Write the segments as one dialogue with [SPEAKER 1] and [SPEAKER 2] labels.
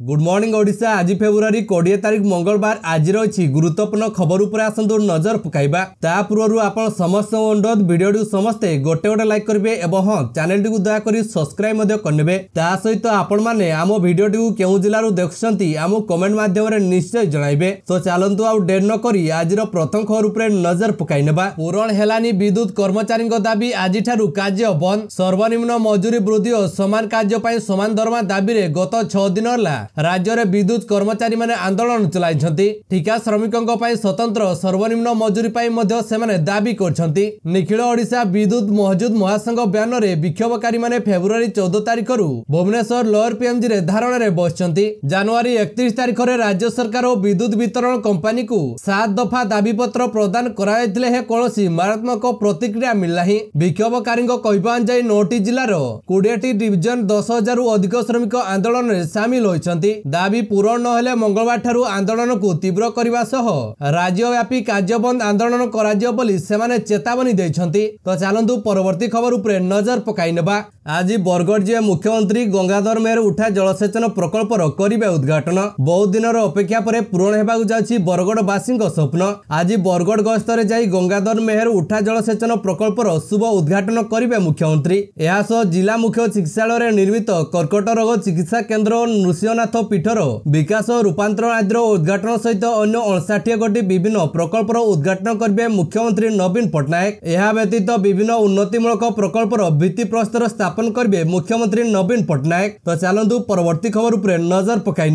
[SPEAKER 1] Good morning Odisha আজি ফেব্রুয়ারি কোড়িয়ে তারিখ মঙ্গলবার আজি রয়েছে গুরুত্বপূর্ণ খবর উপরে আসন্তু নজর পকাইবা তা পূর্বরু আপনার সমস্ত অনুরোধ ভিডিওটি সমস্তে গোটে গোটে লাইক করবে এবং হ্যাঁ চ্যানেলটি দয়া করে সবসক্রাইব মধ্যে করনেবে তা সহিত আপন মানে আম ভিডিওটি কেউ জেলার দেখুছেন আম কমেন্ট মাধ্যমে নিশ্চয় জনাইবে তো চালন্তু আউ ডের নকরি আজির প্রথম খবর উপরে নজর পকাই নেবা পূরণ হেলানি বিদ্যুৎ কর্মচারী দাবি আজিঠার কার্য বন্ধ সর্বনিম্ন মজুরি বৃদ্ধি ও সমান কার্য পাই সমান দরমা দাবিরে গত ছ দিন হলা ରାଜ୍ୟରେ ବିଦ୍ୟୁତ କର୍ମଚାରୀମାନେ ଆନ୍ଦୋଳନ ଚଳାଇଛନ୍ତି ଠିକା ଶ୍ରମିକଙ୍କ ପାଇଁ ସ୍ୱତନ୍ତ୍ର ସର୍ବନିମ୍ନ ମଜୁରୀ ପାଇଁ ମଧ୍ୟ ସେମାନେ ଦାବି କରିଛନ୍ତି। ନିଖିଳ ଓଡ଼ିଶା ବିଦ୍ୟୁତ ମହଜୁଦ ମହାସଂଘ ବ୍ୟାନରରେ ବିକ୍ଷୋଭକାରୀମାନେ ଫେବୃଆରୀ ଚଉଦ ତାରିଖରୁ ଭୁବନେଶ୍ୱର ଲୋୟର ପିଏମଜିରେ ଧାରଣାରେ ବସିଛନ୍ତି। ଜାନୁଆରୀ ଏକତିରିଶ ତାରିଖରେ ରାଜ୍ୟ ସରକାର ଓ ବିଦ୍ୟୁତ ବିତରଣ କମ୍ପାନୀକୁ ସାତ ଦଫା ଦାବିପତ୍ର ପ୍ରଦାନ କରାଯାଇଥିଲେ ହେଁ କୌଣସି ମାରାତ୍ମକ ପ୍ରତିକ୍ରିୟା ମିଳିନାହିଁ। ବିକ୍ଷୋଭକାରୀଙ୍କ କହିବା ଅନୁଯାୟୀ ନଅଟି ଜିଲ୍ଲାର କୋଡ଼ିଏଟି ଡିଭିଜନ ଦଶ ହଜାରରୁ ଅଧିକ ଶ୍ରମିକ ଆନ୍ଦୋଳନରେ ସାମିଲ ହୋଇଛନ୍ତି। ଦାବି ପୂରଣ ନହେଲେ ମଙ୍ଗଳବାର ଠାରୁ ଆନ୍ଦୋଳନକୁ ତୀବ୍ର କରିବା ସହ ରାଜ୍ୟବ୍ୟାପୀ କାର୍ଯ୍ୟ ବନ୍ଦ ଆନ୍ଦୋଳନ କରାଯିବ ବୋଲି ସେମାନେ ଚେତାବନୀ ଦେଇଛନ୍ତି। ତ ଚାଲନ୍ତୁ ପରବର୍ତ୍ତୀ ଖବର ଉପରେ ନଜର ପକାଇ ନେବା আজ বরগড় যে মুখ্যমন্ত্রী গঙ্গাধর মেহর উঠা জলসেচন প্রকল্পর করবে উদ্ঘাটন বহু দিনর অপেক্ষা পরে পূরণ হওয়া যাচ্ছে বরগড়বাসী স্বপ্ন আজ বরগড় গস্তরে যাই গঙ্গাধর মেহর উঠা জলসেচন প্রকল্পর শুভ উদ্ঘাটন করবে মুখ্যমন্ত্রী এসহ জেলা মুখ্য চিকিৎসালয়ের নির্মিত কর্কট রোগ চিকিৎসা কেন্দ্র ও নৃসিংহনাথ পীঠর বিকাশ রূপান্তরণ আদির উদ্ঘাটন সহিত অন্য অণষাঠিয়ে কোটি বিভিন্ন প্রকল্পর উদ্ঘাটন করবে মুখ্যমন্ত্রী নবীন পট্টনাক এ ব্যতীত বিভিন্ন উন্নতিমূলক প্রকল্পর ভিত্তিপ্রস্তর স্থাপন ଭିତ୍ତିପ୍ରସ୍ତର ସ୍ଥାପନ କରିବେ ମୁଖ୍ୟମନ୍ତ୍ରୀ ନବୀନ ପଟ୍ଟନାୟକ ତ ଚାଲନ୍ତୁ ପରବର୍ତ୍ତୀ ଖବର ଉପରେ ନଜର ପକାଇ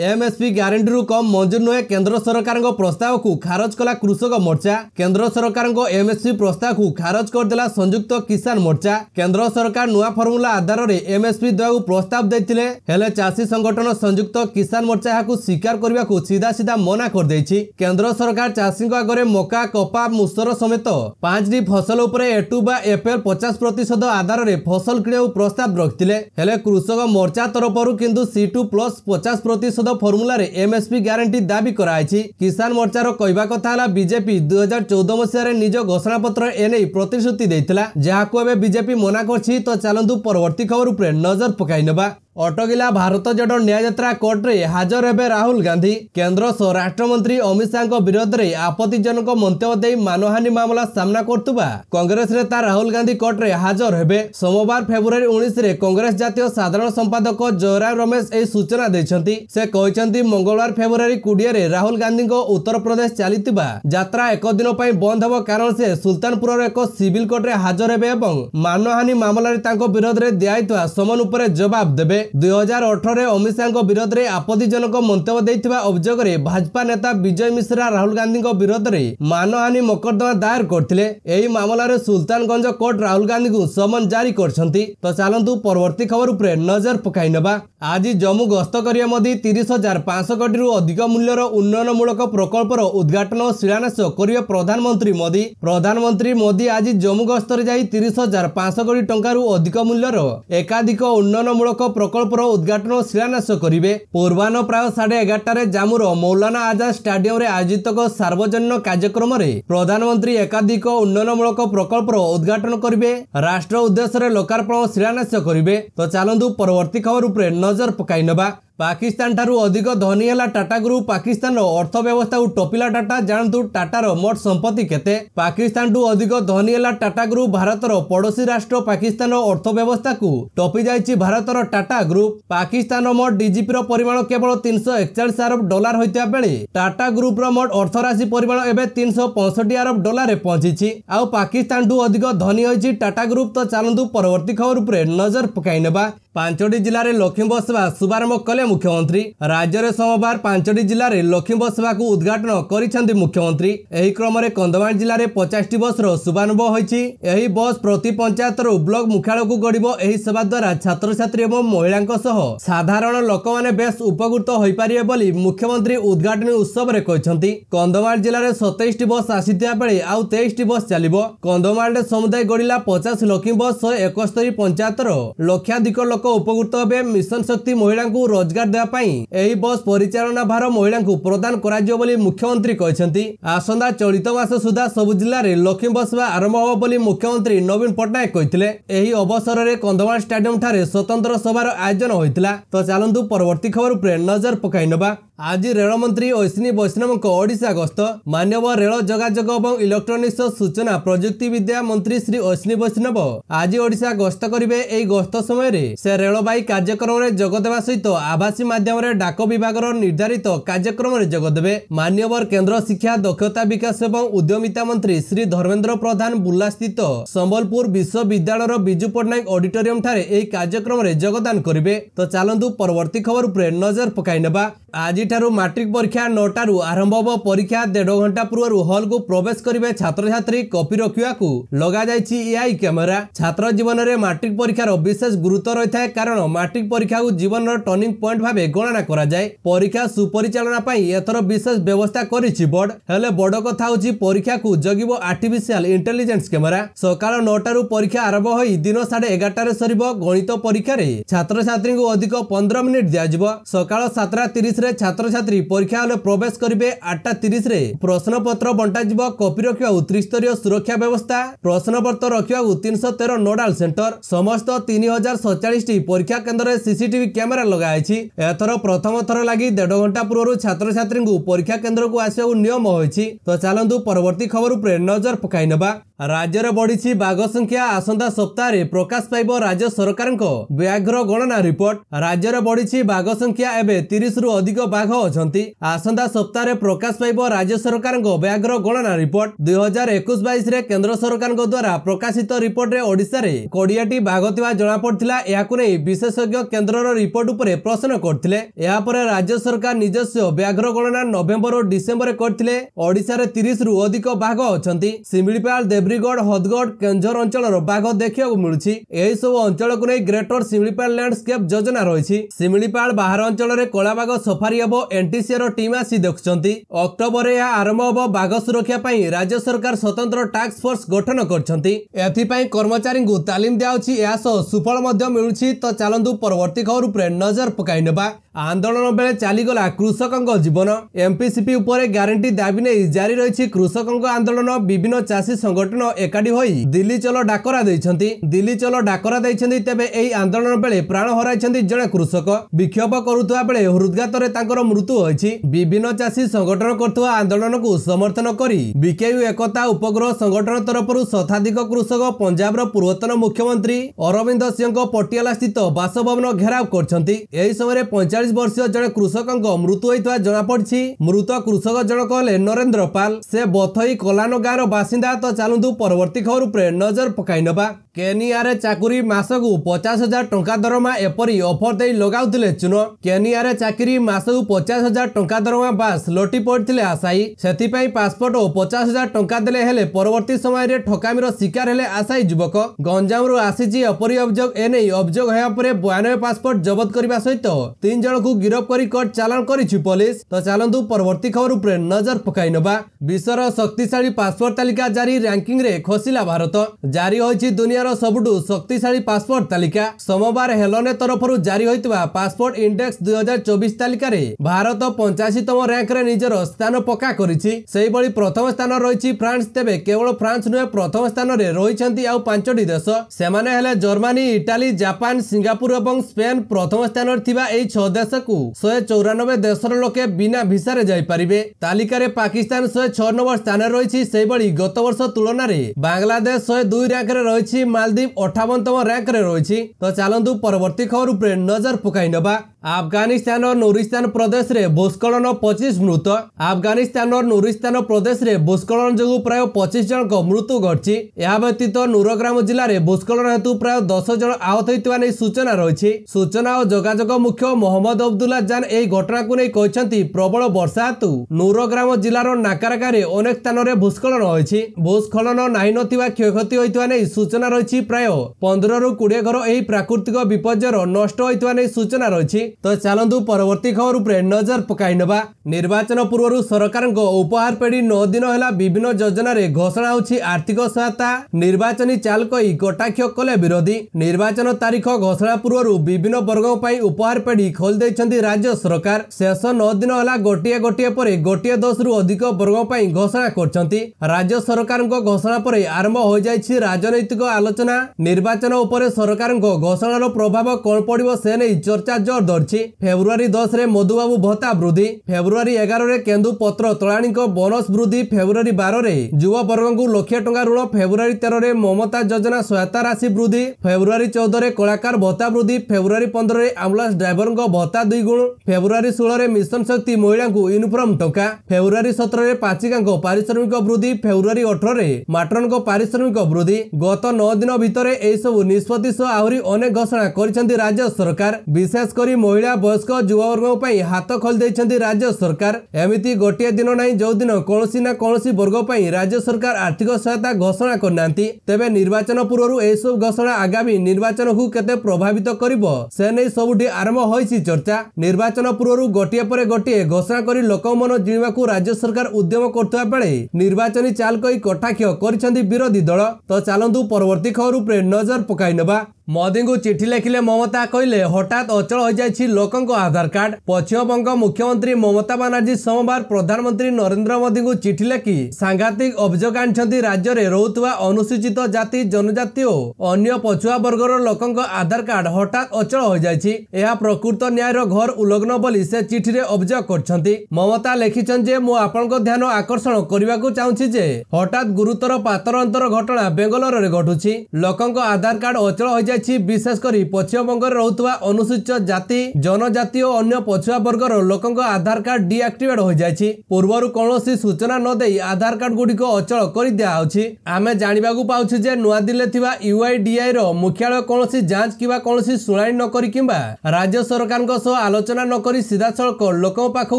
[SPEAKER 1] ଏମଏସପି ଗ୍ୟାରେଣ୍ଟିରୁ କମ୍ ମଞ୍ଜୁର ନୁହେଁ କେନ୍ଦ୍ର ସରକାରଙ୍କ ପ୍ରସ୍ତାବକୁ ଖାରଜ କଲା କୃଷକ ମୋର୍ଚ୍ଚା କେନ୍ଦ୍ର ସରକାରଙ୍କ ଏମଏସପି ପ୍ରସ୍ତାବକୁ ଖାରଜ କରିଦେଲା ସଂଯୁକ୍ତ କିଷାନ ମୋର୍ଚ୍ଚା କେନ୍ଦ୍ର ସରକାର ନୂଆ ଫର୍ମୁଲା ଆଧାରରେ ଏମଏସପି ଦେବାକୁ ପ୍ରସ୍ତାବ ଦେଇଥିଲେ ହେଲେ ଚାଷୀ ସଂଗଠନ ସଂଯୁକ୍ତ କିଷାନ ମୋର୍ଚ୍ଚା ଏହାକୁ ସ୍ୱୀକାର କରିବାକୁ ସିଧା ସିଧା ମନା କରିଦେଇଛି କେନ୍ଦ୍ର ସରକାର ଚାଷୀଙ୍କ ଆଗରେ ମକା କପା ମୁସର ସମେତ ପାଞ୍ଚଟି ଫସଲ ଉପରେ ଏଟୁ ବା ଏଫଏଲ ପଚାଶ ପ୍ରତିଶତ ଆଧାରରେ ଫସଲ କିଣିବାକୁ ପ୍ରସ୍ତାବ ରଖିଥିଲେ ହେଲେ କୃଷକ ମୋର୍ଚ୍ଚା ତରଫରୁ କିନ୍ତୁ ସି ଟୁ ପ୍ଲସ ପଚାଶ ପ୍ରତିଶତ ଫର୍ମୁଲାରେ ଏମଏସପି ଗ୍ୟାରେଣ୍ଟି ଦାବି କରାଯାଇଛି। କିଷାନ ମୋର୍ଚ୍ଚାର କହିବା କଥା ହେଲା ବିଜେପି ଦୁଇ ହଜାର ଚଉଦ ମସିହାରେ ନିଜ ଘୋଷଣାପତ୍ର ଏନେଇ ପ୍ରତିଶ୍ରୁତି ଦେଇଥିଲା। ଯାହାକୁ ଏବେ ବିଜେପି ମନା କରିଛି ତ ଚାଲନ୍ତୁ ପରବର୍ତ୍ତୀ ଖବର ଉପରେ ନଜର ପକାଇ ନେବା ଅଟକିଲା ଭାରତ ଜୋଡ ନ୍ୟାୟଯାତ୍ରା କୋର୍ଟରେ ହାଜର ହେବେ ରାହୁଲ ଗାନ୍ଧୀ। କେନ୍ଦ୍ର ସ୍ୱରାଷ୍ଟ୍ରମନ୍ତ୍ରୀ ଅମିତ ଶାହଙ୍କ ବିରୋଧରେ ଆପତ୍ତିଜନକ ମନ୍ତବ୍ୟ ଦେଇ ମାନହାନି ମାମଲା ସାମ୍ନା କରୁଥିବା କଂଗ୍ରେସ ନେତା ରାହୁଲ ଗାନ୍ଧୀ କୋର୍ଟରେ ହାଜର ହେବେ। ସୋମବାର ଫେବୃଆରୀ ଉଣେଇଶରେ କଂଗ୍ରେସ ଜାତୀୟ ସାଧାରଣ ସମ୍ପାଦକ ଜୟରାମ ରମେଶ ଏହି ସୂଚନା ଦେଇଛନ୍ତି। ସେ କହିଛନ୍ତି ମଙ୍ଗଳବାର ଫେବୃଆରୀ କୋଡ଼ିଏରେ ରାହୁଲ ଗାନ୍ଧୀଙ୍କ ଉତ୍ତରପ୍ରଦେଶ ଚାଲିଥିବା ଯାତ୍ରା ଏକ ଦିନ ପାଇଁ ବନ୍ଦ ହେବ କାରଣ ସେ ସୁଲତାନପୁରର ଏକ ସିଭିଲ କୋର୍ଟରେ ହାଜର ହେବେ ଏବଂ ମାନହାନି ମାମଲାରେ ତାଙ୍କ ବିରୋଧରେ ଦିଆଯାଇଥିବା ସମନ ଉପରେ ଜବାବ ଦେବେ। ଦୁଇ ହଜାର ଅଠରରେ ଅମିତ ଶାହଙ୍କ ବିରୋଧରେ ଆପତ୍ତିଜନକ ମନ୍ତବ୍ୟ ଦେଇଥିବା ଅଭିଯୋଗରେ ଭାଜପା ନେତା ବିଜୟ ମିଶ୍ରା ରାହୁଲ ଗାନ୍ଧୀଙ୍କ ବିରୋଧରେ ମାନହାନି ମୋକଦ୍ଦମା ଦାୟର କରିଥିଲେ। ଏହି ମାମଲାରେ ସୁଲତାନଗଞ୍ଜ କୋର୍ଟ ରାହୁଲ ଗାନ୍ଧୀଙ୍କୁ ସମନ ଜାରି କରିଛନ୍ତି। ତ ଚାଲନ୍ତୁ ପରବର୍ତ୍ତୀ ଖବର ଉପରେ ନଜର ପକାଇ ନେବା। ଆଜି ଜମ୍ମୁ ଗସ୍ତ କରିବା ମୋଦି ତିରିଶ ହଜାର ପାଞ୍ଚଶହ କୋଟିରୁ ଅଧିକ ମୂଲ୍ୟର ଉନ୍ନୟନମୂଳକ ପ୍ରକଳ୍ପର ଉଦ୍ଘାଟନ ଓ ଶିଳାନ୍ୟାସ କରିବେ ପ୍ରଧାନମନ୍ତ୍ରୀ ମୋଦି। ପ୍ରଧାନମନ୍ତ୍ରୀ ମୋଦି ଆଜି ଜମ୍ମୁ ଗସ୍ତରେ ଯାଇ ତିରିଶ ହଜାର ପାଞ୍ଚଶହ କୋଟି ଟଙ୍କାରୁ ଅଧିକ ମୂଲ୍ୟର ଏକାଧିକ ଉନ୍ନୟନମୂଳକ প্রকল্পর উদ্ঘাটন ও শিলান্যাস করবে। পূর্বাহ্ন প্রায় সাড়ে এগারোটায় জামুর মৌলানা আজাদ স্টাডিয়ামে আয়োজিত এক সার্বজনীন কার্যক্রমে প্রধানমন্ত্রী একাধিক উন্নয়নমূলক প্রকল্পর উদ্ঘাটন করবে রাষ্ট্র উদ্দেশ্যে লোকার্পণ ও শিলান্যাস করবে তো চালু পরবর্তী খবর উপরে নজর পকাই নেবা ପାକିସ୍ତାନ ଠାରୁ ଅଧିକ ଧନୀ ହେଲା ଟାଟା ଗ୍ରୁପ ପାକିସ୍ତାନର ଅର୍ଥ ବ୍ୟବସ୍ଥାକୁ ଟପିଲା ଟାଟା ଜାଣନ୍ତୁ ଟାଟାର ମୋଟ ସମ୍ପତ୍ତି କେତେ? ପାକିସ୍ତାନଠୁ ଅଧିକ ଧନୀ ହେଲା ଟାଟା ଗ୍ରୁପ ଭାରତର ପଡୋଶୀ ରାଷ୍ଟ୍ର ପାକିସ୍ତାନର ଅର୍ଥ ବ୍ୟବସ୍ଥାକୁ ଟପି ଯାଇଛି ଭାରତର ଟାଟା ଗ୍ରୁପ। ପାକିସ୍ତାନର ମୋଟ ଡିଜିପିର ପରିମାଣ କେବଳ ତିନିଶହ ଏକଚାଳିଶ ଆରବ ଡଲାର ହୋଇଥିବା ବେଳେ ଟାଟା ଗ୍ରୁପର ମୋଟ ଅର୍ଥରାଶି ପରିମାଣ ଏବେ ତିନିଶହ ପଞ୍ଚଷଠି ଆରବ ଡଲାରରେ ପହଞ୍ଚିଛି। ଆଉ ପାକିସ୍ତାନଠୁ ଅଧିକ ଧନୀ ହୋଇଛି ଟାଟା ଗ୍ରୁପ ତ ଚାଲନ୍ତୁ ପରବର୍ତ୍ତୀ ଖବର ଉପରେ ନଜର ପକାଇ ନେବା ପାଞ୍ଚଟି ଜିଲ୍ଲାରେ ଲକ୍ଷ୍ମୀ ବସ୍ ସେବା ଶୁଭାରମ୍ଭ କଲେ ମୁଖ୍ୟମନ୍ତ୍ରୀ। ରାଜ୍ୟରେ ସୋମବାର ପାଞ୍ଚଟି ଜିଲ୍ଲାରେ ଲକ୍ଷ୍ମୀ ବସ୍ ସେବାକୁ ଉଦ୍ଘାଟନ କରିଛନ୍ତି ମୁଖ୍ୟମନ୍ତ୍ରୀ। ଏହି କ୍ରମରେ କନ୍ଧମାଳ ଜିଲ୍ଲାରେ ପଚାଶଟି ବସ୍ର ଶୁଭାରମ୍ଭ ହୋଇଛି। ଏହି ବସ୍ ପ୍ରତି ପଞ୍ଚାୟତରୁ ବ୍ଲକ ମୁଖ୍ୟାଳୟକୁ ଗଡ଼ିବ। ଏହି ସେବା ଦ୍ୱାରା ଛାତ୍ରଛାତ୍ରୀ ଏବଂ ମହିଳାଙ୍କ ସହ ସାଧାରଣ ଲୋକମାନେ ବେଶ ଉପକୃତ ହୋଇପାରିବେ ବୋଲି ମୁଖ୍ୟମନ୍ତ୍ରୀ ଉଦ୍ଘାଟନୀ ଉତ୍ସବରେ କହିଛନ୍ତି। କନ୍ଧମାଳ ଜିଲ୍ଲାରେ ସତେଇଶଟି ବସ୍ ଆସିଥିବା ବେଳେ ଆଉ ତେଇଶଟି ବସ୍ ଚାଲିବ। କନ୍ଧମାଳରେ ସମୁଦାୟ ଗଡ଼ିଲା ପଚାଶ ଲକ୍ଷ୍ମୀ ବସ୍ ଶହେ ଏକସ୍ତରୀ ପଞ୍ଚାୟତର ଲକ୍ଷାଧିକ ଲୋକ ଲୋକ ଉପକୃତ ହେବେ ମିଶନ ଶକ୍ତି ମହିଳାଙ୍କୁ ରୋଜଗାର ଦେବା ପାଇଁ। ଏହି ବସ୍ ପରିଚାଳନା ଭାର ମହିଳାଙ୍କୁ ପ୍ରଦାନ କରାଯିବ ବୋଲି ମୁଖ୍ୟମନ୍ତ୍ରୀ କହିଛନ୍ତି। ଆସନ୍ତା ଚଳିତ ମାସ ସୁଦ୍ଧା ସବୁ ଜିଲ୍ଲାରେ ଲକ୍ଷ୍ମୀ ବସ୍ ସେବା ଆରମ୍ଭ ହେବ ବୋଲି ମୁଖ୍ୟମନ୍ତ୍ରୀ ନବୀନ ପଟ୍ଟନାୟକ କହିଥିଲେ। ଏହି ଅବସରରେ କନ୍ଧମାଳ ଷ୍ଟାଡିୟମ ଠାରେ ସ୍ୱତନ୍ତ୍ର ସଭାର ଆୟୋଜନ ହୋଇଥିଲା। ତ ଚାଲନ୍ତୁ ପରବର୍ତ୍ତୀ ଖବର ଉପରେ ନଜର ପକାଇ ନେବା। ଆଜି ରେଳମନ୍ତ୍ରୀ ଐଶ୍ୱିନୀ ବୈଷ୍ଣବଙ୍କ ଓଡ଼ିଶା ଗସ୍ତ। ମାନ୍ୟବର ରେଳ ଯୋଗାଯୋଗ ଏବଂ ଇଲେକ୍ଟ୍ରୋନିକ୍ସ ସୂଚନା ପ୍ରଯୁକ୍ତି ବିଦ୍ୟା ମନ୍ତ୍ରୀ ଶ୍ରୀ ଐଶ୍ୱିନୀ ବୈଷ୍ଣବ ଆଜି ଓଡ଼ିଶା ଗସ୍ତ କରିବେ। ଏହି ଗସ୍ତ ସମୟରେ ସେ ରେଳବାଇ କାର୍ଯ୍ୟକ୍ରମରେ ଯୋଗ ଦେବା ସହିତ ଆଭାସୀ ମାଧ୍ୟମରେ ଡାକ ବିଭାଗର ନିର୍ଦ୍ଧାରିତ କାର୍ଯ୍ୟକ୍ରମରେ ଯୋଗଦେବେ ମାନ୍ୟବର କେନ୍ଦ୍ର ଶିକ୍ଷା ଦକ୍ଷତା ବିକାଶ ଏବଂ ଉଦ୍ୟମିତା ମନ୍ତ୍ରୀ ଶ୍ରୀ ଧର୍ମେନ୍ଦ୍ର ପ୍ରଧାନ ବୁର୍ଲାସ୍ଥିତ ସମ୍ବଲପୁର ବିଶ୍ୱବିଦ୍ୟାଳୟର ବିଜୁ ପଟ୍ଟନାୟକ ଅଡିଟୋରିୟମ ଠାରେ ଏହି କାର୍ଯ୍ୟକ୍ରମରେ ଯୋଗଦାନ କରିବେ। ତ ଚାଲନ୍ତୁ ପରବର୍ତ୍ତୀ ଖବର ଉପରେ ନଜର ପକାଇ ନେବା ଆଜିଠାରୁ ମାଟ୍ରିକ ପରୀକ୍ଷା ନଅଟାରୁ ଆରମ୍ଭ ହେବ ପରୀକ୍ଷା ଦେଢ଼ ଘଣ୍ଟା ପୂର୍ବରୁ ହଲକୁ ପ୍ରବେଶ କରିବେ ଛାତ୍ରଛାତ୍ରୀ କପି ରଖିବାକୁ। ଲଗାଯାଇଛି ଏଆଇ କ୍ୟାମେରା। ଛାତ୍ର ଜୀବନରେ ମାଟ୍ରିକ ପରୀକ୍ଷାର ବିଶେଷ ଗୁରୁତ୍ୱ ରହିଥାଏ କାରଣ ମାଟ୍ରିକ ପରୀକ୍ଷାକୁ ଜୀବନର ଟର୍ଣ୍ଣିଂ ପଏଣ୍ଟ ଭାବେ ଗଣନା କରାଯାଏ। ପରୀକ୍ଷା ସୁପରିଚାଳନା ପାଇଁ ଏଥର ବିଶେଷ ବ୍ୟବସ୍ଥା କରିଛି ବୋର୍ଡ। ହେଲେ ବଡ କଥା ହେଉଛି ପରୀକ୍ଷାକୁ ଜଗିବ ଆର୍ଟିଫିସିଆଲ ଇଣ୍ଟେଲିଜେନ୍ସ କ୍ୟାମେରା। ସକାଳ ନଅଟାରୁ ପରୀକ୍ଷା ଆରମ୍ଭ ହୋଇ ଦିନ ସାଢେ ଏଗାରଟାରେ ସରିବ ଗଣିତ ପରୀକ୍ଷାରେ। ଛାତ୍ରଛାତ୍ରୀଙ୍କୁ ଅଧିକ ପନ୍ଦର ମିନିଟ ଦିଆଯିବ। ସକାଳ ସାତଟା তিরিশে ছাত্রছাত্রী পরীক্ষা হলে প্রবেশ করবে আটটা তিরিশে প্রশ্নপত্র বণ্টাযিব কপি রক্ষা ত্রিস্তরীয় সুরক্ষা ব্যবস্থা প্রশ্নপত্র রক্ষা তিনশো তের নোডাল সেন্টর সমস্ত তিন হাজার সতচাশটি পরীক্ষা কেন্দ্রে সিসিটিভি ক্যামেরা লগাইছি এথর প্রথম থর লাগি দেড় ঘণ্টা পূর্ব ছাত্রছাত্রী পরীক্ষা কেন্দ্রক আসবাক নিয়ম হয়েছি তো চালু পরবর্তী খবর উপরে নজর পকাই নেবা ରାଜ୍ୟରେ ବଢିଛି ବାଘ ସଂଖ୍ୟା ଆସନ୍ତା ସପ୍ତାହରେ। ପ୍ରକାଶ ପାଇବ ରାଜ୍ୟ ସରକାରଙ୍କ ବ୍ୟାଘ୍ର ଗଣନା ରିପୋର୍ଟ। ରାଜ୍ୟରେ ବଢିଛି ବାଘ ସଂଖ୍ୟା ଏବେ ତିରିଶରୁ ଅଧିକ ବାଘ ଅଛନ୍ତି। ଆସନ୍ତା ସପ୍ତାହରେ ପ୍ରକାଶ ପାଇବ ରାଜ୍ୟ ସରକାରଙ୍କ ବ୍ୟାଘ୍ର ଗଣନା ରିପୋର୍ଟ। ଦୁଇ ହଜାର ଏକୋଇଶ ବାଇଶରେ କେନ୍ଦ୍ର ସରକାରଙ୍କ ଦ୍ୱାରା ପ୍ରକାଶିତ ରିପୋର୍ଟରେ ଓଡ଼ିଶାରେ କୋଡ଼ିଏଟି ବାଘ ଥିବା ଜଣାପଡ଼ିଥିଲା। ଏହାକୁ ନେଇ ବିଶେଷଜ୍ଞ କେନ୍ଦ୍ରର ରିପୋର୍ଟ ଉପରେ ପ୍ରଶ୍ନ କରିଥିଲେ। ଏହାପରେ ରାଜ୍ୟ ସରକାର ନିଜସ୍ୱ ବ୍ୟାଘ୍ର ଗଣନା ନଭେମ୍ବର ଓ ଡିସେମ୍ବରରେ କରିଥିଲେ। ଓଡ଼ିଶାରେ ତିରିଶରୁ ଅଧିକ ବାଘ ଅଛନ୍ତି। ଶିମିଳିପାଳ ଦେବ୍ରିଗଡ଼ ହଦଗଡ଼ କେନ୍ଦୁଝର ଅଞ୍ଚଳର ବାଘ ଦେଖିବାକୁ ମିଳୁଛି। ଏହିସବୁ ଅଞ୍ଚଳକୁ ନେଇ ଗ୍ରେଟର ଶିମିଳିପାଳ ଲ୍ୟାଣ୍ଡସ୍କେପ୍ ଯୋଜନା ରହିଛି। ଶିମିଳିପାଳ ବାହାର ଅଞ୍ଚଳରେ କଳାବାଘ ସଫାରି ହେବ ଏନ୍ଟିସିଏର ଟିମ୍ ଆସି ଦେଖୁଛନ୍ତି। ଅକ୍ଟୋବରରେ ଏହା ଆରମ୍ଭ ହେବ ବାଘ ସୁରକ୍ଷା ପାଇଁ ରାଜ୍ୟ ସରକାର ସ୍ୱତନ୍ତ୍ର ଟାସ୍କ ଫୋର୍ସ ଗଠନ କରିଛନ୍ତି। ଏଥିପାଇଁ କର୍ମଚାରୀଙ୍କୁ ତାଲିମ ଦିଆଯାଉଛି। ଏହା ସହ ସୁଫଳ ମଧ୍ୟ ମିଳୁଛି। ତ ଚାଲନ୍ତୁ ପରବର୍ତ୍ତୀ ଖବର ଉପରେ ନଜର ପକାଇ ନେବା। ଆନ୍ଦୋଳନ ବେଳେ ଚାଲିଗଲା କୃଷକଙ୍କ ଜୀବନ। ଏମ୍ପିସିପି ଉପରେ ଗ୍ୟାରେଣ୍ଟି ଦାବି ନେଇ ଜାରି ରହିଛି କୃଷକଙ୍କ ଆନ୍ଦୋଳନ। ବିଭିନ୍ନ ଚାଷୀ ସଂଗଠନ ଏକାଠି ହୋଇ ଦିଲ୍ଲୀ ଚଲୋ ଡାକରା ଦେଇଛନ୍ତି। ଦିଲ୍ଲୀ ଚଲୋ ଡାକରା ଦେଇଛନ୍ତି ତେବେ ଏହି ଆନ୍ଦୋଳନ ବେଳେ ପ୍ରାଣ ହରାଇଛନ୍ତି ଜଣେ କୃଷକ। ବିକ୍ଷୋଭ କରୁଥିବା ବେଳେ ହୃଦଘାତରେ ତାଙ୍କର ମୃତ୍ୟୁ ହୋଇଛି। ବିଭିନ୍ନ ଚାଷୀ ସଂଗଠନ କରୁଥିବା ଆନ୍ଦୋଳନକୁ ସମର୍ଥନ କରି ବିକେୟୁ ଏକତା ଉପଗ୍ରହ ସଂଗଠନ ତରଫରୁ ଶତାଧିକ କୃଷକ ପଞ୍ଜାବର ପୂର୍ବତନ ମୁଖ୍ୟମନ୍ତ୍ରୀ ଅରବିନ୍ଦ ସିଂହଙ୍କ ପଟିଆଲା ସ୍ଥିତ ବାସଭବନ ଘେରାଉ କରିଛନ୍ତି। ଏହି ସମୟରେ ପଇଁଚାଳିଶ ବର୍ଷୀୟ ଜଣେ କୃଷକଙ୍କ ମୃତ୍ୟୁ ହୋଇଥିବା ଜଣାପଡ଼ିଛି ମୃତ କୃଷକ ଜଣକ ହେଲେ ନରେନ୍ଦ୍ର ପାଲ ସେ ବଥଇ କଲାନ ଗାଁର ବାସିନ୍ଦା ତ ଚାଲନ୍ତୁ ପରବର୍ତ୍ତୀ ଖବର ଉପରେ ନଜର ପକାଇ ନେବା କେନିଆରେ ଚାକିରି ମାସକୁ ପଚାଶ ହଜାର ଟଙ୍କା ଦରମା ଏପରି ଅଫର ଦେଇ ଲଗାଉଥିଲେ ଚୁନ। କେନିଆରେ ଚାକିରି ମାସକୁ ପଚାଶ ହଜାର ଟଙ୍କା ଦରମା ବାସ୍ ଲୋଟି ପଡ଼ିଥିଲେ ଆଶାୟୀ ସେଥିପାଇଁ ପାସପୋର୍ଟ ଓ ପଚାଶ ହଜାର ଟଙ୍କା ଦେଲେ ହେଲେ ପରବର୍ତ୍ତୀ ସମୟରେ ଠକାମିର ଶିକାର ହେଲେ ଆଶାୟୀ ଯୁବକ। ଗଞ୍ଜାମରୁ ଆସିଛି ଏପରି ଅଭିଯୋଗ। ଏନେଇ ଅଭିଯୋଗ ହେବା ପରେ ବୟାନବେ ପାସପୋର୍ଟ ଜବତ କରିବା ସହିତ ତିନି ଜଣଙ୍କୁ ଗିରଫ କରି କୋର୍ଟ ଚାଲାଣ କରିଛି ପୋଲିସ। ତ ଚାଲନ୍ତୁ ପରବର୍ତ୍ତୀ ଖବର ଉପରେ ନଜର ପକାଇ ନେବା। ବିଶ୍ୱର ଶକ୍ତିଶାଳୀ ପାସପୋର୍ଟ ତାଲିକା ଜାରି ରାଙ୍କିଙ୍ଗରେ ଖସିଲା ଭାରତ। ଜାରି ହୋଇଛି ଦୁନିଆର ସବୁଠୁ ଶକ୍ତିଶାଳୀ ପାସପୋର୍ଟ ତାଲିକା। ସୋମବାର ହେଲନେ ତରଫରୁ ଜାରି ହୋଇଥିବା ପାସପୋର୍ଟ ଇଣ୍ଡେକ୍ସ ଦୁଇ ହଜାର ଚବିଶ ତାଲିକାରେ ଭାରତ ପଞ୍ଚାଅଶୀତମ ରାଙ୍କରେ ନିଜର ସ୍ଥାନ ପକ୍କା କରିଛି। ସେହିଭଳି ପ୍ରଥମ ସ୍ଥାନ ରହିଛି ଫ୍ରାନ୍ସ। ତେବେ କେବଳ ଫ୍ରାନ୍ସ ନୁହେଁ ପ୍ରଥମ ସ୍ଥାନରେ ରହିଛନ୍ତି ଆଉ ପାଞ୍ଚଟି ଦେଶ। ସେମାନେ ହେଲେ ଜର୍ମାନୀ ଇଟାଲୀ ଜାପାନ ସିଙ୍ଗାପୁର ଏବଂ ସ୍ପେନ। ପ୍ରଥମ ସ୍ଥାନରେ ଥିବା ଏହି ଛଅ ଦେଶକୁ ଶହେ ଚଉରାନବେ ଦେଶର ଲୋକେ ବିନା ଭିସାରେ ଯାଇପାରିବେ। ତାଲିକାରେ ପାକିସ୍ତାନ ଶହେ ଛଅ ନମ୍ବର ସ୍ଥାନରେ ରହିଛି। ସେହିଭଳି ଗତ ବର୍ଷ ତୁଳନାରେ ବାଂଲାଦେଶ ଶହେ ଦୁଇ ରାଙ୍କରେ ରହିଛି। ମାଲଦ୍ୱୀପ ଅଠାବନତମ ରାଙ୍କରେ ରହିଛି ତ ଚାଲନ୍ତୁ ପରବର୍ତ୍ତୀ ଖବର ଉପରେ ନଜର ପକାଇ ନେବା আফগানিস্তানর নুরিস্তান প্রদেশে ভূস্খলন পঁচিশ মৃত। আফগানিস্তানর নুরিস্তান প্রদেশে ভূস্খলন যোগ প্রায় পঁচিশ জনক মৃত্যু ঘটছে। এ ব্যতীত নুরগ্রাম জেলার ভূস্খলন হেতু প্রায় দশ জন আহত হয়ে সূচনা রয়েছে সূচনা ও যোগাযোগ মুখ্য মোহাম্মদ অবদুল্লা জান এই ঘটনাকে নিয়ে কিন্তু প্রবল বর্ষা হেতু নুরগ্রাম জেলার নাকারাকারে অনেক স্থানের ভূস্খলন হয়েছে ভূস্খলন নাই নথিবা ক্ষয়ক্ষতি হয়েছে সূচনা রয়েছে প্রায় পনেরু কোড়িয়ে ঘর এই প্রাকৃতিক বিপর্যয় নষ্ট হয়ে সূচনা রয়েছে ତ ଚାଲନ୍ତୁ ପରବର୍ତ୍ତୀ ଖବର ଉପରେ ନଜର ପକାଇ ନେବା। ନିର୍ବାଚନ ପୂର୍ବରୁ ସରକାରଙ୍କ ଉପହାର ପେଢି ନଅ ଦିନ ହେଲା ବିଭିନ୍ନ ଯୋଜନାରେ ଘୋଷଣା ହେଉଛି ଆର୍ଥିକ ସହାୟତା। ନିର୍ବାଚନୀ ଚାଲ କହି କଟାକ୍ଷ କଲେ ବିରୋଧୀ। ନିର୍ବାଚନ ତାରିଖ ଘୋଷଣା ପୂର୍ବରୁ ବିଭିନ୍ନ ବର୍ଗଙ୍କ ପାଇଁ ଉପହାର ପେଢି ଖୋଲିଦେଇଛନ୍ତି ରାଜ୍ୟ ସରକାର। ଶେଷ ନଅ ଦିନ ହେଲା ଗୋଟିଏ ଗୋଟିଏ ପରେ ଗୋଟିଏ ଦଶରୁ ଅଧିକ ବର୍ଗ ପାଇଁ ଘୋଷଣା କରିଛନ୍ତି। ରାଜ୍ୟ ସରକାରଙ୍କ ଘୋଷଣା ପରେ ଆରମ୍ଭ ହୋଇଯାଇଛି ରାଜନୈତିକ ଆଲୋଚନା। ନିର୍ବାଚନ ଉପରେ ସରକାରଙ୍କ ଘୋଷଣାର ପ୍ରଭାବ କଣ ପଡିବ ସେ ନେଇ ଚର୍ଚ୍ଚା ଜୋର ଧରିଛି ଫେବୃଆରୀ ଦଶରେ ମଧୁବାବୁ ଭତ୍ତା ବୃଦ୍ଧି। ଫେବୃଆରୀ ଏଗାରରେ କେନ୍ଦୁ ପତ୍ର ତୋଳାଣୀଙ୍କ ବୋନସ ବୃଦ୍ଧି ଫେବୃଆରୀ ବାରରେ। ଯୁବବର୍ଗଙ୍କୁ ଲକ୍ଷେ ଟଙ୍କା ଋଣ ଫେବୃଆରୀ ତେରରେ ମମତା ଯୋଜନା ସହାୟତା ରାଶି ବୃଦ୍ଧି। ଫେବୃଆରୀ ଚଉଦରେ କଳାକାର ଭତ୍ତା ବୃଦ୍ଧି। ଫେବୃଆରୀ ପନ୍ଦରରେ ଆମ୍ବୁଲାନ୍ସ ଡ୍ରାଇଭରଙ୍କ ଭତ୍ତା ଦୁଇ ଗୁଣ। ଫେବୃଆରୀ ଷୋହଳରେ ମିଶନ ଶକ୍ତି ମହିଳାଙ୍କୁ ୟୁନିଫର୍ମ ଟଙ୍କା ଫେବୃଆରୀ ସତରରେ ପାଚିକାଙ୍କ ପାରିଶ୍ରମିକ ବୃଦ୍ଧି। ଫେବୃଆରୀ ଅଠରରେ ମାଟ୍ରନଙ୍କ ପାରିଶ୍ରମିକ ବୃଦ୍ଧି। ଗତ ନଅ ଦିନ ଭିତରେ ଏହିସବୁ ନିଷ୍ପତ୍ତି ସହ ଆହୁରି ଅନେକ ଘୋଷଣା କରିଛନ୍ତି ରାଜ୍ୟ ସରକାର। ବିଶେଷ କରି ମହିଳା ବୟସ୍କ ଯୁବବର୍ଗଙ୍କ ପାଇଁ ହାତ ଖୋଲିଦେଇଛନ୍ତି ରାଜ୍ୟ ସରକାର। ଏମିତି ଗୋଟିଏ ଦିନ ନାହିଁ ଯୋଉଦିନ କୌଣସି ନା କୌଣସି ବର୍ଗ ପାଇଁ ରାଜ୍ୟ ସରକାର ଆର୍ଥିକ ସହାୟତା ଘୋଷଣା କରିନାହାନ୍ତି। ତେବେ ନିର୍ବାଚନ ପୂର୍ବରୁ ଏହିସବୁ ଘୋଷଣା ଆଗାମୀ ନିର୍ବାଚନକୁ କେତେ ପ୍ରଭାବିତ କରିବ ସେ ନେଇ ସବୁଠି ଆରମ୍ଭ ହୋଇଛି ଚର୍ଚ୍ଚା। ନିର୍ବାଚନ ପୂର୍ବରୁ ଗୋଟିଏ ପରେ ଗୋଟିଏ ଘୋଷଣା କରି ଲୋକଙ୍କ ମନ ଜିଣିବାକୁ ରାଜ୍ୟ ସରକାର ଉଦ୍ୟମ କରୁଥିବା ବେଳେ ନିର୍ବାଚନୀ ଚାଲ କହି କଟାକ୍ଷ କରିଛନ୍ତି ବିରୋଧୀ ଦଳ। ତ ଚାଲନ୍ତୁ ପରବର୍ତ୍ତୀ ଖବର ଉପରେ ନଜର ପକାଇ ନେବା। ମୋଦିଙ୍କୁ ଚିଠି ଲେଖିଲେ ମମତା କହିଲେ ହଠାତ୍ ଅଚଳ ହୋଇଯାଇଛି ଲୋକଙ୍କ ଆଧାର କାର୍ଡ ପଶ୍ଚିମବଙ୍ଗ ମୁଖ୍ୟମନ୍ତ୍ରୀ ମମତା ବାନାର୍ଜୀ ସୋମବାର ପ୍ରଧାନମନ୍ତ୍ରୀ ନରେନ୍ଦ୍ର ମୋଦିଙ୍କୁ ଚିଠି ଲେଖି ସାଂଘାତିକ ଅଭିଯୋଗ ଆଣିଛନ୍ତି ରାଜ୍ୟରେ ରହୁଥିବା ଅନୁସୂଚିତ ଜାତି ଜନଜାତି ଓ ଅନ୍ୟ ପଛୁଆ ବର୍ଗର ଲୋକଙ୍କ ଆଧାର କାର୍ଡ ହଠାତ୍ ଅଚଳ ହୋଇଯାଇଛି। ଏହା ପ୍ରକୃତ ନ୍ୟାୟର ଘର ଉଲ୍ଲଗ୍ନ ବୋଲି ସେ ଚିଠିରେ ଅଭିଯୋଗ କରିଛନ୍ତି। ମମତା ଲେଖିଛନ୍ତି ଯେ ମୁଁ ଆପଣଙ୍କ ଧ୍ୟାନ ଆକର୍ଷଣ କରିବାକୁ ଚାହୁଁଛି ଯେ ହଠାତ୍ ଗୁରୁତର ପାତର ଅନ୍ତର ଘଟଣା ବେଙ୍ଗାଲୋରରେ ଘଟୁଛି। ଲୋକଙ୍କ ଆଧାର କାର୍ଡ ଅଚଳ ହୋଇଯାଇଛି রয়েছে বিশেষ করে পশ্চিমবঙ্গের রুথা অনুসূচিত জাতি জনজাতি ও অন্য পছুয়া বর্গর লোক আধার কার্ড ডিআক্টিভেট হয়ে যাই পূর্বর কৌশি সূচনা নদী আধার কার্ড গুড়ি অচল করে দিয়া হচ্ছে আমি জাঁয়া পাচ্ছু যে নয়াদিল্লি থাকা ইউআইডিআই মুখ্যালয় কৌশি যাঞ্চ কিংবা কৌশি শুনানি নকরি কিংবা রাজ্য সরকার আলোচনা নকরি সিধাসলখ লোক পাখু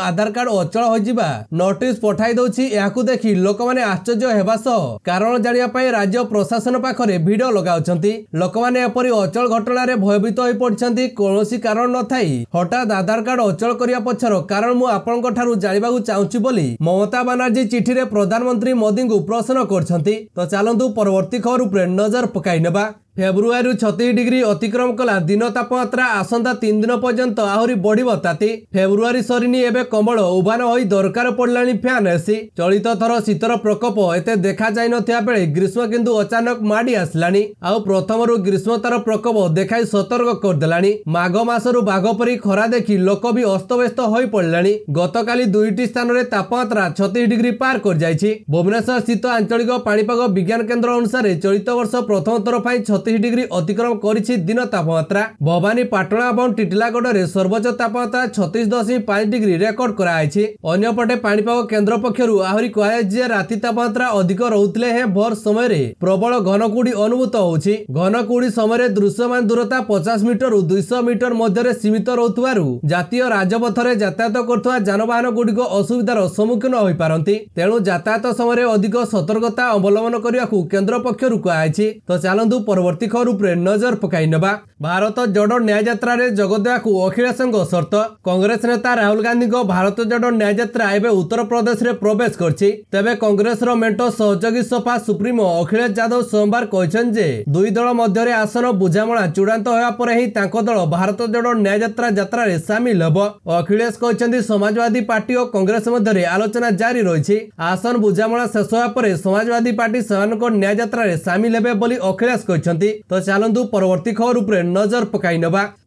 [SPEAKER 1] আধার কার্ড অচল হয়ে যা নোটিস পঠাই দেছি এখন দেখি লোক মানে আশ্চর্য হওয়া সহ কারণ জাঁয়া রাজ্য প্রশাসন পাখে ভিড় লগাউছেন লোক মানে ଏପରି ଅଚଳ ଘଟଣାରେ ଭୟଭୀତ ହୋଇ ପଡିଛନ୍ତି କୌଣସି କାରଣ ନଥାଇ ହଠାତ୍ ଆଧାର କାର୍ଡ ଅଚଳ କରିବା ପଛର କାରଣ ମୁଁ ଆପଣଙ୍କ ଠାରୁ ଜାଣିବାକୁ ଚାହୁଁଛି ବୋଲି ମମତା ବାନାର୍ଜୀ ଚିଠିରେ ପ୍ରଧାନମନ୍ତ୍ରୀ ମୋଦିଙ୍କୁ ପ୍ରଶ୍ନ କରିଛନ୍ତି। ତ ଚାଲନ୍ତୁ ପରବର୍ତ୍ତୀ ଖବର ଉପରେ ନଜର ପକାଇ ନେବା ଫେବୃଆରୀରୁ ଛତିଶ ଡିଗ୍ରୀ ଅତିକ୍ରମ କଲା। ଦିନ ତାପମାତ୍ରା ଆସନ୍ତା ତିନି ଦିନ ପର୍ଯ୍ୟନ୍ତ ଆହୁରି ବଢିବ। ତାତି ଫେବୃଆରୀ ସରିନି ଏବେ କମ୍ବଳ ଉଭାନ ହୋଇ ଦରକାର ପଡିଲାଣି ଫ୍ୟାନ୍ ଏସି। ଚଳିତ ଥର ଶୀତର ପ୍ରକୋପ। ଏତେ ଦେଖାଯାଇ ନଥିବା ବେଳେ ଗ୍ରୀଷ୍ମ କିନ୍ତୁ ଅଚାନକ ମାଡି ଆସିଲାଣି। ଆଉ ପ୍ରଥମରୁ ଗ୍ରୀଷ୍ମ ତାର ପ୍ରକୋପ ଦେଖାଇ ସତର୍କ କରିଦେଲାଣି। ମାଘ ମାସରୁ ବାଘ ପରି ଖରା ଦେଖି ଲୋକ ବି ଅସ୍ତବ୍ୟସ୍ତ ହୋଇ ପଡିଲାଣି। ଗତକାଲି ଦୁଇଟି ସ୍ଥାନରେ ତାପମାତ୍ରା ଛତିଶ ଡିଗ୍ରୀ ପାର କରିଯାଇଛି। ଭୁବନେଶ୍ୱର ସ୍ଥିତ ଆଞ୍ଚଳିକ ପାଣିପାଗ ବିଜ୍ଞାନ କେନ୍ଦ୍ର ଅନୁସାରେ ଚଳିତ ବର୍ଷ ପ୍ରଥମ ଥର ପାଇଁ ଛତିଶ ଡିଗ୍ରୀ ଅତିକ୍ରମ କରିଛି ଦିନ ତାପମାତ୍ରା ଭବାନୀ ପାଟଣା ଏବଂ ଟିଟିଲାଗଡରେ ସର୍ବୋଚ୍ଚ ତାପମାତ୍ରା ଛତିଶ ଦଶମିକ ପାଞ୍ଚ ଡିଗ୍ରୀ ରେକର୍ଡ କରାଯାଇଛି ଅନ୍ୟପଟେ ପାଣିପାଗ କେନ୍ଦ୍ର ପକ୍ଷରୁ ଆହୁରି କୁହାଯାଇଛି ଯେ ରାତି ତାପମାତ୍ରା ଅଧିକ ରହୁଥିଲେ ହେଁ ଭୋର ସମୟରେ ପ୍ରବଳ ଘନକୁହୁଡି ଅନୁଭୂତ ହେଉଛି। ଘନକୁହୁଡି ସମୟରେ ଦୃଶ୍ୟମାନ ଦୂରତା ପଚାଶ ମିଟରରୁ ଦୁଇଶହ ମିଟର ମଧ୍ୟରେ ସୀମିତ ରହୁଥିବାରୁ ଜାତୀୟ ରାଜପଥରେ ଯାତାୟାତ କରୁଥିବା ଯାନବାହନ ଗୁଡିକ ଅସୁବିଧାର ସମ୍ମୁଖୀନ ହୋଇପାରନ୍ତି। ତେଣୁ ଯାତାୟାତ ସମୟରେ ଅଧିକ ସତର୍କତା ଅବଲମ୍ବନ କରିବାକୁ କେନ୍ଦ୍ର ପକ୍ଷରୁ କୁହାଯାଇଛି। ତ ଚାଲନ୍ତୁ ପରବର୍ତ୍ତୀ प्रतिखर रूपले नजर पकाइ न ଭାରତ ଜୋଡ ନ୍ୟାୟଯାତ୍ରାରେ ଯୋଗ ଦେବାକୁ ଅଖିଳେଶଙ୍କ ସର୍ତ୍ତ କଂଗ୍ରେସ ନେତା ରାହୁଲ ଗାନ୍ଧୀଙ୍କ ଭାରତ ଜୋଡ ନ୍ୟାୟଯାତ୍ରା ଏବେ ଉତ୍ତରପ୍ରଦେଶରେ ପ୍ରବେଶ କରିଛି। ତେବେ କଂଗ୍ରେସର ମେଣ୍ଟ ସହଯୋଗୀ ସଫା ସୁପ୍ରିମୋ ଅଖିଳେଶ ଯାଦବ ସୋମବାର କହିଛନ୍ତି ଯେ ଦୁଇ ଦଳ ମଧ୍ୟରେ ଆସନ ବୁଝାମଣା ଚୂଡାନ୍ତ ହେବା ପରେ ହିଁ ତାଙ୍କ ଦଳ ଭାରତ ଜୋଡ ନ୍ୟାୟଯାତ୍ରା ଯାତ୍ରାରେ ସାମିଲ ହେବ। ଅଖିଳେଶ କହିଛନ୍ତି ସମାଜବାଦୀ ପାର୍ଟି ଓ କଂଗ୍ରେସ ମଧ୍ୟରେ ଆଲୋଚନା ଜାରି ରହିଛି। ଆସନ ବୁଝାମଣା ଶେଷ ହେବା ପରେ ସମାଜବାଦୀ ପାର୍ଟି ସେମାନଙ୍କ ନ୍ୟାୟଯାତ୍ରାରେ ସାମିଲ ହେବେ ବୋଲି ଅଖିଳେଶ କହିଛନ୍ତି। ତ ଚାଲନ୍ତୁ ପରବର୍ତ୍ତୀ ଖବର ଉପରେ नजर पकाइ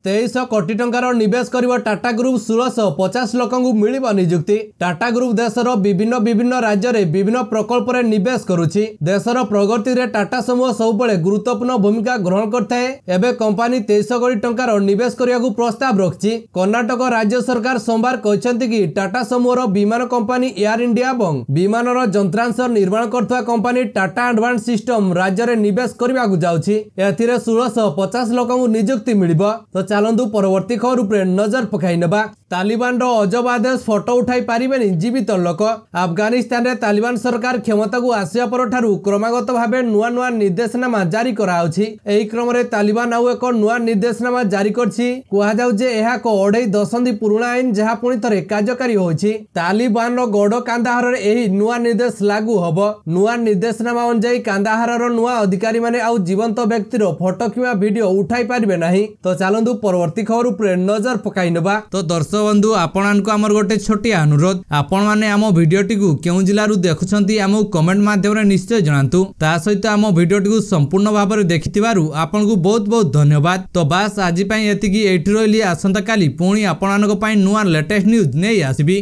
[SPEAKER 1] ତେଇଶ କୋଟି ଟଙ୍କାର ନିବେଶ କରିବ ଟାଟା ଗ୍ରୁପ ଷୋଳଶହ ପଚାଶ ଲୋକଙ୍କୁ ମିଳିବ ନିଯୁକ୍ତି। ଟାଟା ଗ୍ରୁପ ଦେଶର ବିଭିନ୍ନ ବିଭିନ୍ନ ରାଜ୍ୟରେ ବିଭିନ୍ନ ପ୍ରକଳ୍ପରେ ନିବେଶ କରୁଛି। ଦେଶର ପ୍ରଗତିରେ ଟାଟା ସମୂହ ସବୁବେଳେ ଗୁରୁତ୍ୱପୂର୍ଣ୍ଣ ଭୂମିକା ଗ୍ରହଣ କରିଥାଏ। ଏବେ କମ୍ପାନୀ ତେଇଶ କୋଟି ଟଙ୍କାର ନିବେଶ କରିବାକୁ ପ୍ରସ୍ତାବ ରଖିଛି। କର୍ଣ୍ଣାଟକ ରାଜ୍ୟ ସରକାର ସୋମବାର କହିଛନ୍ତି କି ଟାଟା ସମୂହର ବିମାନ କମ୍ପାନୀ ଏୟାର ଇଣ୍ଡିଆ ଏବଂ ବିମାନର ଯନ୍ତ୍ରାଂଶ ନିର୍ମାଣ କରୁଥିବା କମ୍ପାନୀ ଟାଟା ଆଡଭାନ୍ସ ସିଷ୍ଟମ ରାଜ୍ୟରେ ନିବେଶ କରିବାକୁ ଯାଉଛି। ଏଥିରେ ଷୋଳଶହ ପଚାଶ ଲୋକଙ୍କୁ ନିଯୁକ୍ତି ମିଳିବ। ତ ଚାଲନ୍ତୁ ପରବର୍ତ୍ତୀ ଖବର ଉପରେ ନଜର ପକାଇ ନେବା। ତାଲିବାନର ଅଜବ ଆଦେଶ ଫଟୋ ଉଠାଇ ପାରିବେନି ଜୀବିତ ଲୋକ। ଆଫଗାନିସ୍ତାନରେ ତାଲିବାନ ସରକାର କ୍ଷମତାକୁ ଆସିବା ପରଠାରୁ କ୍ରମାଗତ ଭାବେ ନୂଆ ନୂଆ ନିର୍ଦ୍ଦେଶନାମା ଜାରି କରାଯାଉଛି ଏହି କ୍ରମରେ ତାଲିବାନ ଆଉ ଏକ ନୂଆ ନିର୍ଦ୍ଦେଶନାମା ଜାରି କରିଛି। କୁହାଯାଉଛି ଯେ ଏହା ଏକ ଅଢେଇ ଦଶନ୍ଧି ପୁରୁଣା ଆଇନ ଯାହା ପୁଣି ଥରେ କାର୍ଯ୍ୟକାରୀ ହୋଇଛି। ତାଲିବାନର ଗଡ଼ କାନ୍ଦାହାରରେ ଏହି ନୂଆ ନିର୍ଦ୍ଦେଶ ଲାଗୁ ହବ। ନୂଆ ନିର୍ଦ୍ଦେଶନାମା ଅନୁଯାୟୀ କାନ୍ଦାହାରର ନୂଆ ଅଧିକାରୀମାନେ ଆଉ ଜୀବନ୍ତ ବ୍ୟକ୍ତିର ଫଟୋ କିମ୍ବା ଭିଡିଓ ଉଠାଇ ପାରିବେ ନାହିଁ। ତ ଚାଲନ୍ତୁ ପରବର୍ତ୍ତୀ ଖବର ଉପରେ ନଜର ପକାଇ ନେବା। ତ ଦର୍ଶକ ବନ୍ଧୁ ଆପଣମାନଙ୍କୁ ଆମର ଗୋଟେ ଛୋଟିଆ ଅନୁରୋଧ। ଆପଣମାନେ ଆମ ଭିଡିଓଟିକୁ କେଉଁ ଜିଲ୍ଲାରୁ ଦେଖୁଛନ୍ତି ଆମକୁ କମେଣ୍ଟ ମାଧ୍ୟମରେ ନିଶ୍ଚୟ ଜଣାନ୍ତୁ। ତା ସହିତ ଆମ ଭିଡିଓଟିକୁ ସମ୍ପୂର୍ଣ୍ଣ ଭାବରେ ଦେଖିଥିବାରୁ ଆପଣଙ୍କୁ ବହୁତ ବହୁତ ଧନ୍ୟବାଦ। ତ ବାସ୍ ଆଜି ପାଇଁ ଏତିକି। ଏଇଠି ରହିଲି। ଆସନ୍ତାକାଲି ପୁଣି ଆପଣମାନଙ୍କ ପାଇଁ ନୂଆ ଲେଟେଷ୍ଟ ନ୍ୟୁଜ୍ ନେଇ ଆସିବି।